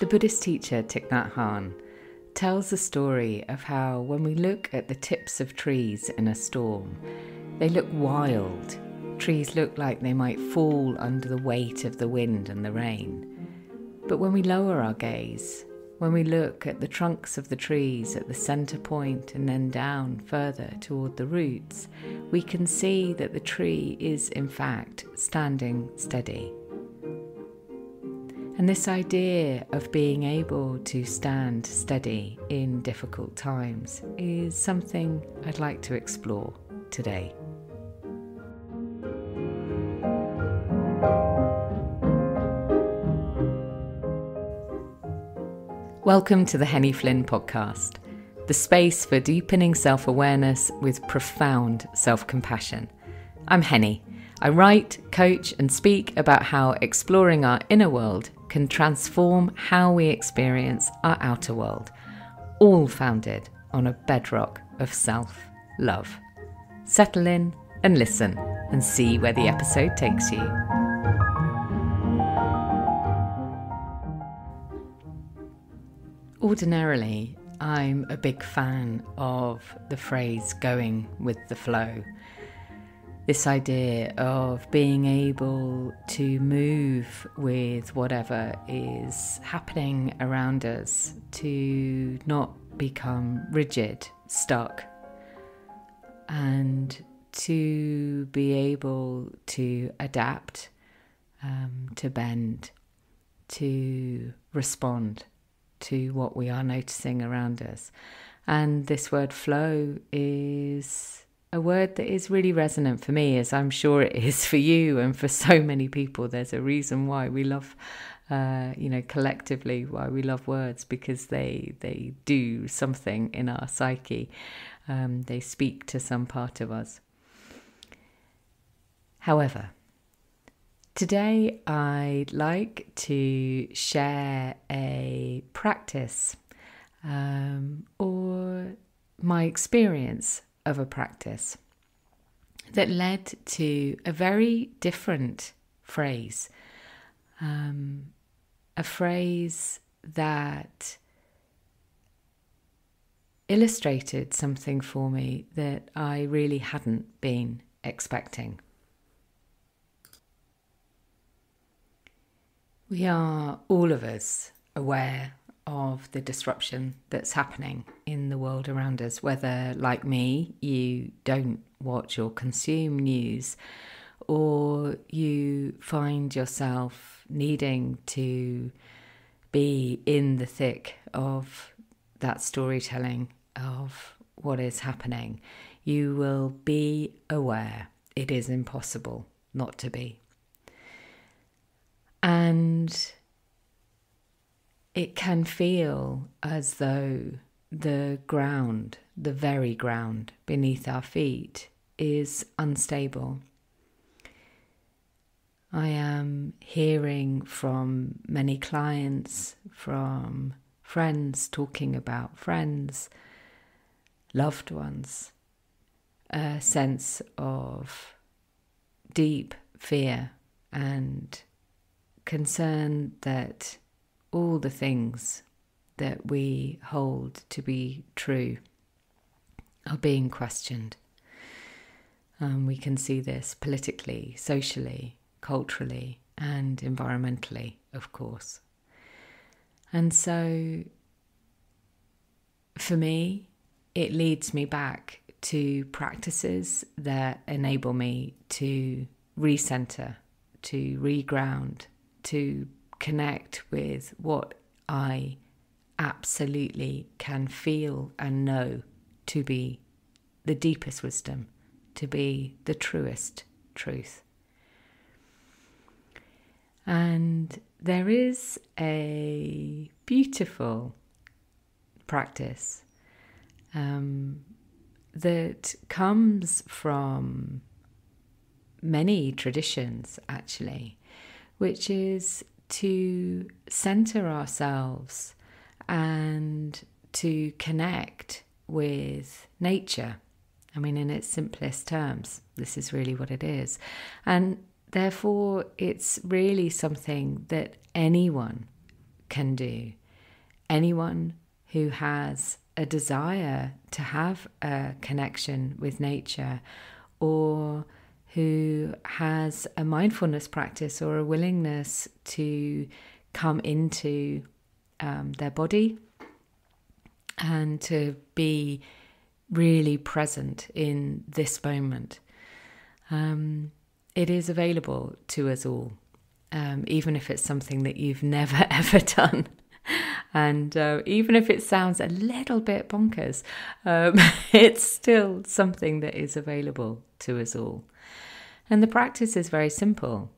The Buddhist teacher Thich Nhat Hanh tells the story of how when we look at the tips of trees in a storm, they look wild. Trees look like they might fall under the weight of the wind and the rain. But when we lower our gaze, when we look at the trunks of the trees at the centre point and then down further toward the roots, we can see that the tree is in fact standing steady. And this idea of being able to stand steady in difficult times is something I'd like to explore today. Welcome to the Henny Flynn podcast, the space for deepening self awareness with profound self compassion. I'm Henny. I write, coach, and speak about how exploring our inner world can transform how we experience our outer world, all founded on a bedrock of self love. Settle in and listen and see where the episode takes you. Ordinarily, I'm a big fan of the phrase going with the flow this idea of being able to move with whatever is happening around us, to not become rigid, stuck, and to be able to adapt, um, to bend, to respond to what we are noticing around us. And this word flow is a word that is really resonant for me, as I'm sure it is for you and for so many people. There's a reason why we love, uh, you know, collectively why we love words because they they do something in our psyche. Um, they speak to some part of us. However, today I'd like to share a practice um, or my experience of a practice that led to a very different phrase. Um, a phrase that illustrated something for me that I really hadn't been expecting. We are all of us aware of the disruption that's happening in the world around us, whether, like me, you don't watch or consume news, or you find yourself needing to be in the thick of that storytelling of what is happening, you will be aware it is impossible not to be. And it can feel as though the ground, the very ground beneath our feet, is unstable. I am hearing from many clients, from friends talking about friends, loved ones, a sense of deep fear and concern that all the things that we hold to be true are being questioned. Um, we can see this politically, socially, culturally, and environmentally, of course. And so, for me, it leads me back to practices that enable me to recenter, to reground, to connect with what I absolutely can feel and know to be the deepest wisdom, to be the truest truth. And there is a beautiful practice um, that comes from many traditions, actually, which is to center ourselves and to connect with nature. I mean, in its simplest terms, this is really what it is. And therefore, it's really something that anyone can do. Anyone who has a desire to have a connection with nature or who has a mindfulness practice or a willingness to come into um, their body and to be really present in this moment. Um, it is available to us all, um, even if it's something that you've never ever done. And uh, even if it sounds a little bit bonkers, um, it's still something that is available to us all. And the practice is very simple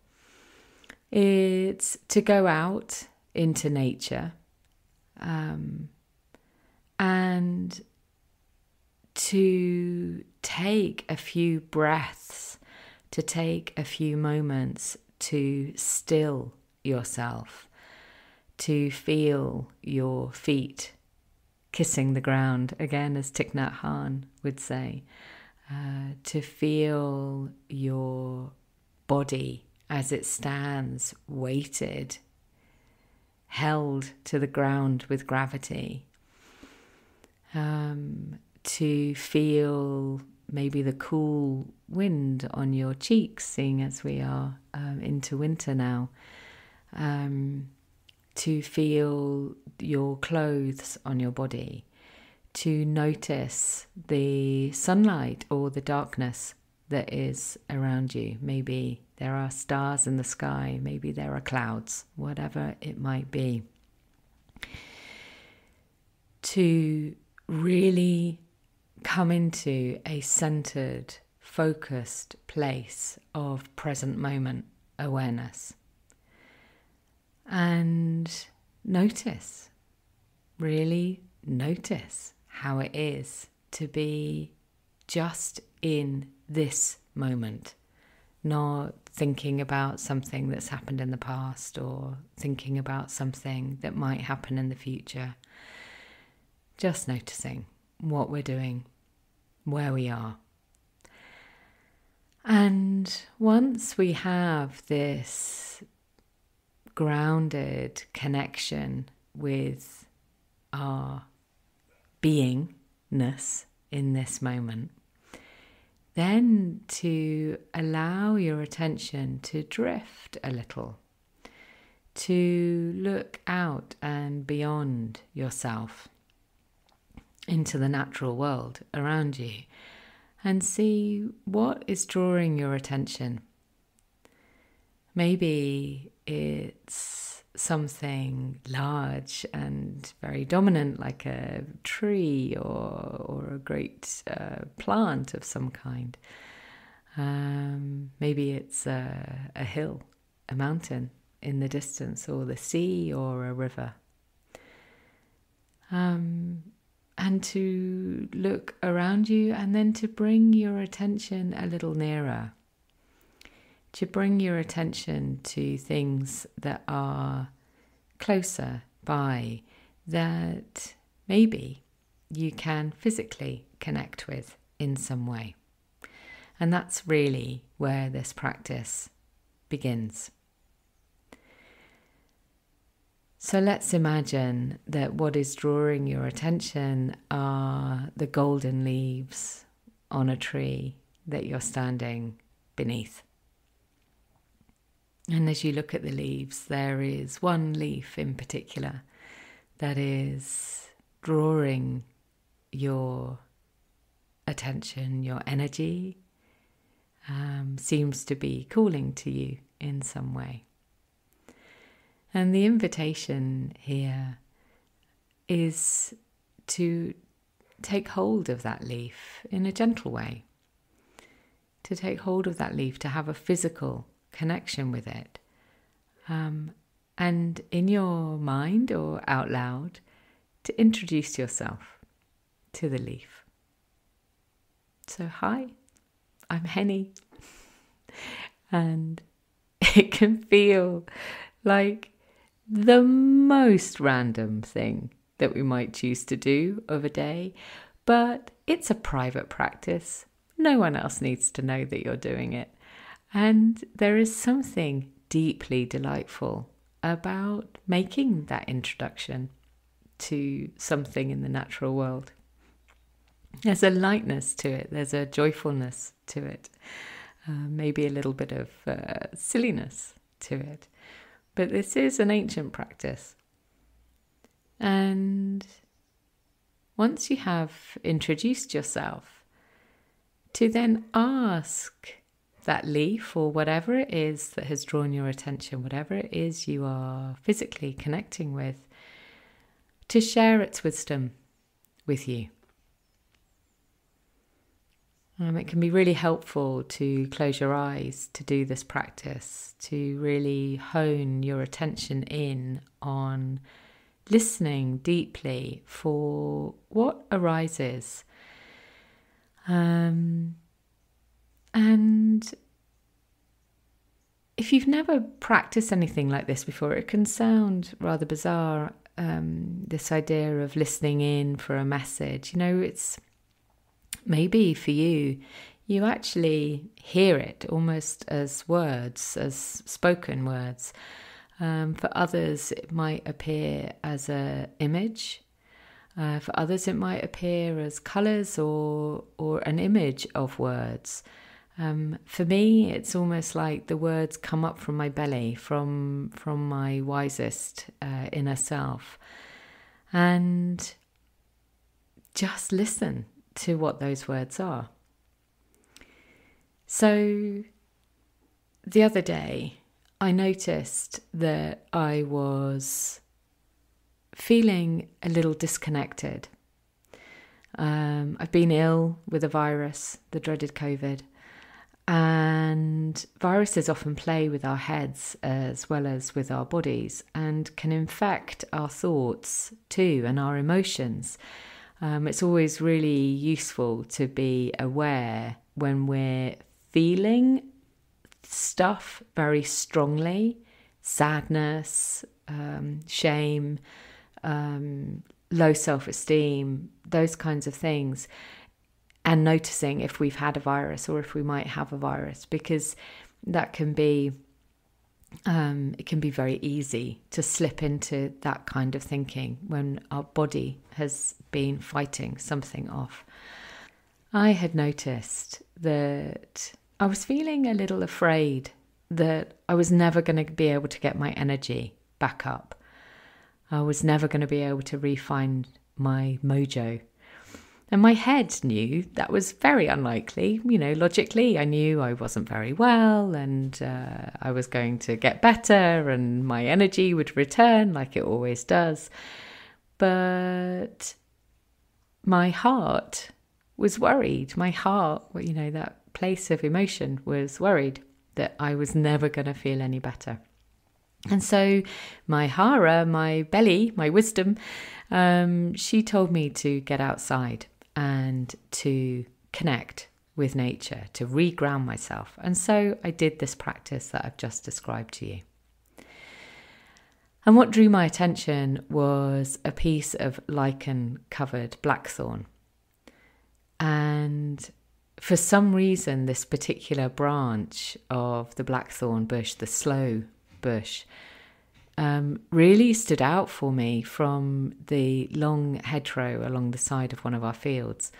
it's to go out into nature um, and to take a few breaths, to take a few moments to still yourself to feel your feet kissing the ground, again, as Thich Nhat Hanh would say, uh, to feel your body as it stands, weighted, held to the ground with gravity, um, to feel maybe the cool wind on your cheeks, seeing as we are um, into winter now. Um, to feel your clothes on your body, to notice the sunlight or the darkness that is around you. Maybe there are stars in the sky, maybe there are clouds, whatever it might be. To really come into a centered, focused place of present moment awareness and notice, really notice how it is to be just in this moment, not thinking about something that's happened in the past or thinking about something that might happen in the future. Just noticing what we're doing, where we are. And once we have this grounded connection with our beingness in this moment, then to allow your attention to drift a little, to look out and beyond yourself into the natural world around you and see what is drawing your attention. Maybe it's something large and very dominant, like a tree or or a great uh, plant of some kind. Um, maybe it's a, a hill, a mountain in the distance, or the sea, or a river. Um, and to look around you and then to bring your attention a little nearer to bring your attention to things that are closer by that maybe you can physically connect with in some way. And that's really where this practice begins. So let's imagine that what is drawing your attention are the golden leaves on a tree that you're standing beneath. And as you look at the leaves, there is one leaf in particular that is drawing your attention, your energy, um, seems to be calling to you in some way. And the invitation here is to take hold of that leaf in a gentle way, to take hold of that leaf, to have a physical connection with it. Um, and in your mind or out loud, to introduce yourself to the leaf. So, hi, I'm Henny. and it can feel like the most random thing that we might choose to do of a day, but it's a private practice. No one else needs to know that you're doing it. And there is something deeply delightful about making that introduction to something in the natural world. There's a lightness to it, there's a joyfulness to it, uh, maybe a little bit of uh, silliness to it. But this is an ancient practice. And once you have introduced yourself, to then ask that leaf or whatever it is that has drawn your attention, whatever it is you are physically connecting with, to share its wisdom with you. Um, it can be really helpful to close your eyes to do this practice, to really hone your attention in on listening deeply for what arises. Um, and if you've never practiced anything like this before, it can sound rather bizarre. Um, this idea of listening in for a message, you know, it's maybe for you, you actually hear it almost as words, as spoken words. Um, for others, it might appear as an image. Uh, for others, it might appear as colours or or an image of words. Um, for me, it's almost like the words come up from my belly, from from my wisest uh, inner self, and just listen to what those words are. So, the other day, I noticed that I was feeling a little disconnected. Um, I've been ill with a virus, the dreaded COVID, and viruses often play with our heads as well as with our bodies and can infect our thoughts too and our emotions. Um, it's always really useful to be aware when we're feeling stuff very strongly sadness, um, shame, um, low self esteem, those kinds of things and noticing if we've had a virus or if we might have a virus because that can be um, it can be very easy to slip into that kind of thinking when our body has been fighting something off. I had noticed that I was feeling a little afraid that I was never going to be able to get my energy back up. I was never going to be able to refine my mojo and my head knew that was very unlikely. You know, logically, I knew I wasn't very well and uh, I was going to get better and my energy would return like it always does. But my heart was worried. My heart, you know, that place of emotion was worried that I was never going to feel any better. And so my hara, my belly, my wisdom, um, she told me to get outside and to connect with nature, to reground myself. And so I did this practice that I've just described to you. And what drew my attention was a piece of lichen covered blackthorn. And for some reason, this particular branch of the blackthorn bush, the sloe bush, um, really stood out for me from the long hedgerow along the side of one of our fields.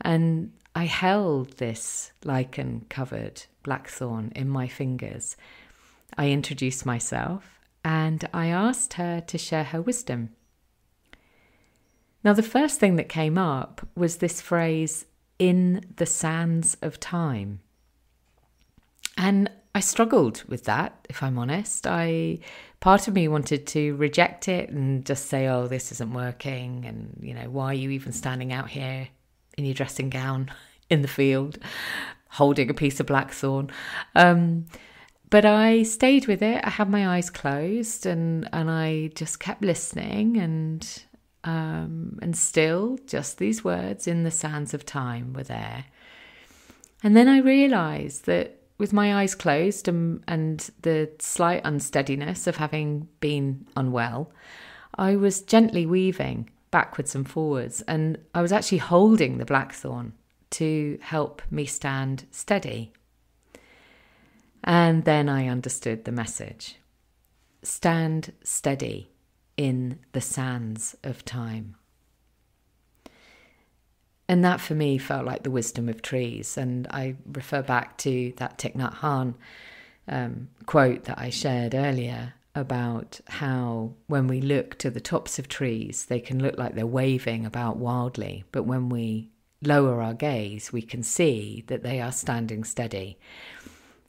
And I held this lichen covered blackthorn in my fingers. I introduced myself and I asked her to share her wisdom. Now, the first thing that came up was this phrase, in the sands of time. And I struggled with that, if I'm honest. I part of me wanted to reject it and just say, "Oh, this isn't working," and you know, why are you even standing out here in your dressing gown in the field, holding a piece of blackthorn? Um, but I stayed with it. I had my eyes closed, and and I just kept listening, and um, and still, just these words in the sands of time were there. And then I realised that with my eyes closed and, and the slight unsteadiness of having been unwell, I was gently weaving backwards and forwards, and I was actually holding the blackthorn to help me stand steady. And then I understood the message. stand steady in the sands of time. And that for me felt like the wisdom of trees. And I refer back to that Thich Nhat Hanh um, quote that I shared earlier about how when we look to the tops of trees, they can look like they're waving about wildly. But when we lower our gaze, we can see that they are standing steady.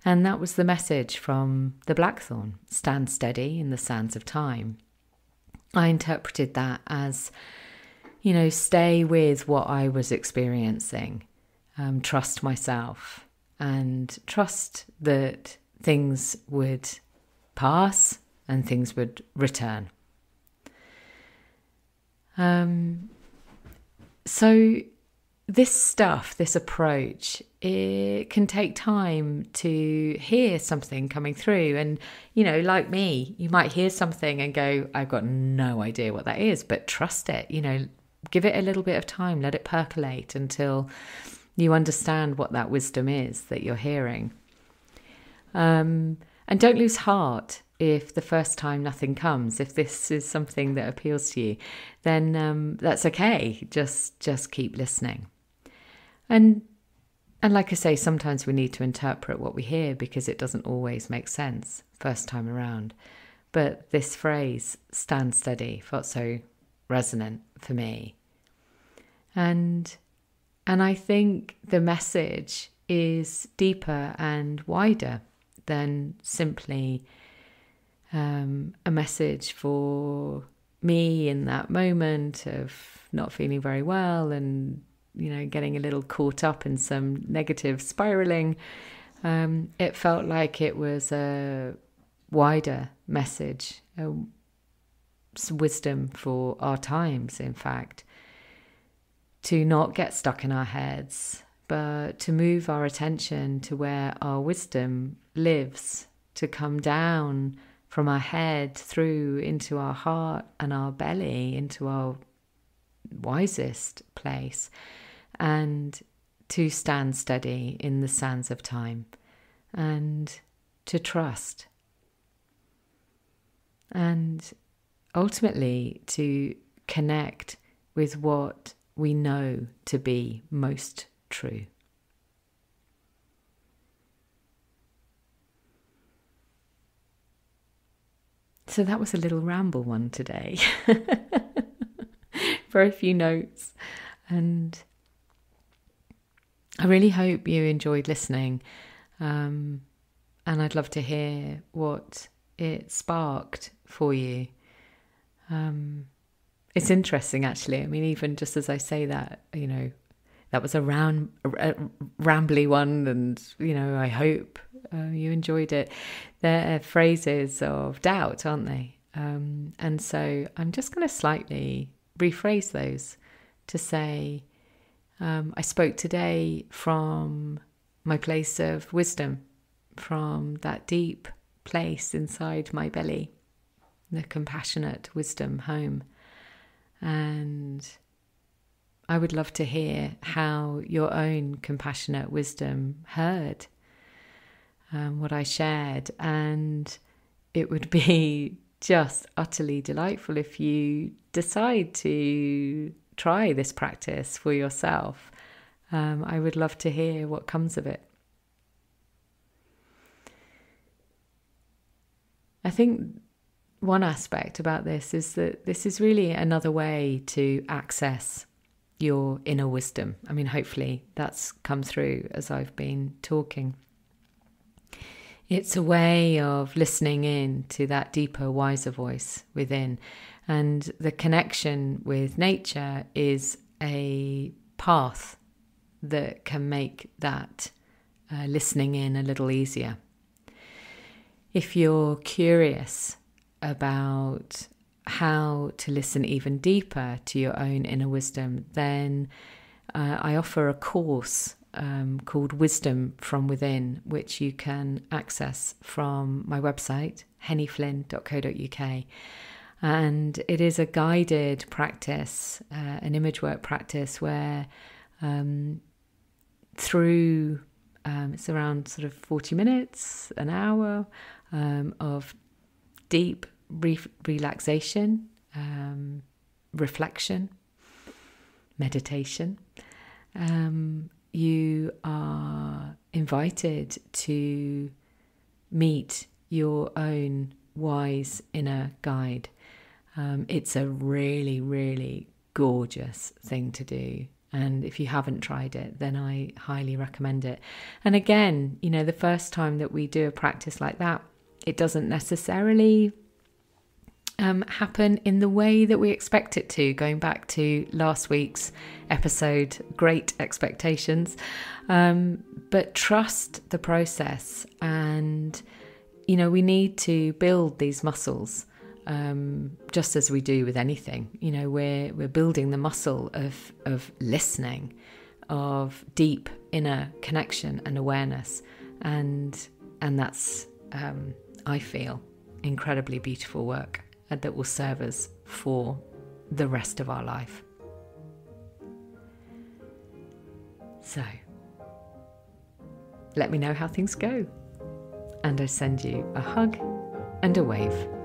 And that was the message from the blackthorn stand steady in the sands of time. I interpreted that as, you know, stay with what I was experiencing, um, trust myself, and trust that things would pass and things would return. Um, so this stuff, this approach, it can take time to hear something coming through. And, you know, like me, you might hear something and go, I've got no idea what that is, but trust it, you know, give it a little bit of time, let it percolate until you understand what that wisdom is that you're hearing. Um, and don't lose heart if the first time nothing comes. If this is something that appeals to you, then um, that's okay. Just just keep listening. And and like I say, sometimes we need to interpret what we hear because it doesn't always make sense first time around. But this phrase, stand steady, felt so resonant for me. And and I think the message is deeper and wider than simply um, a message for me in that moment of not feeling very well and you know, getting a little caught up in some negative spiraling, um, it felt like it was a wider message, a wisdom for our times, in fact, to not get stuck in our heads, but to move our attention to where our wisdom lives, to come down from our head through into our heart and our belly, into our wisest place and to stand steady in the sands of time and to trust. And ultimately to connect with what we know to be most true. So that was a little ramble one today. Very few notes. And I really hope you enjoyed listening. Um, and I'd love to hear what it sparked for you. Um, it's interesting, actually. I mean, even just as I say that, you know, that was a, round, a rambly one, and you know, I hope uh, you enjoyed it. They're phrases of doubt, aren't they? Um, and so I'm just going to slightly rephrase those to say, um, I spoke today from my place of wisdom, from that deep place inside my belly, the compassionate wisdom home. And I would love to hear how your own compassionate wisdom heard um, what I shared. And it would be just utterly delightful if you decide to try this practice for yourself. Um, I would love to hear what comes of it. I think one aspect about this is that this is really another way to access your inner wisdom. I mean, hopefully that's come through as I've been talking. It's a way of listening in to that deeper, wiser voice within and the connection with nature is a path that can make that uh, listening in a little easier. If you're curious about how to listen even deeper to your own inner wisdom, then uh, I offer a course um, called Wisdom from Within, which you can access from my website, hennyflynn.co.uk. And it is a guided practice, uh, an image work practice where um, through um, it's around sort of 40 minutes, an hour um, of deep re- relaxation, um, reflection, meditation. Um, you are invited to meet your own wise inner guide. Um, it's a really, really gorgeous thing to do. And if you haven't tried it, then I highly recommend it. And again, you know, the first time that we do a practice like that, it doesn't necessarily um, happen in the way that we expect it to. Going back to last week's episode, Great Expectations. Um, but trust the process. And, you know, we need to build these muscles. Um, just as we do with anything, you know, we're we're building the muscle of of listening, of deep inner connection and awareness, and and that's um, I feel, incredibly beautiful work that will serve us for the rest of our life. So, let me know how things go, and I send you a hug and a wave.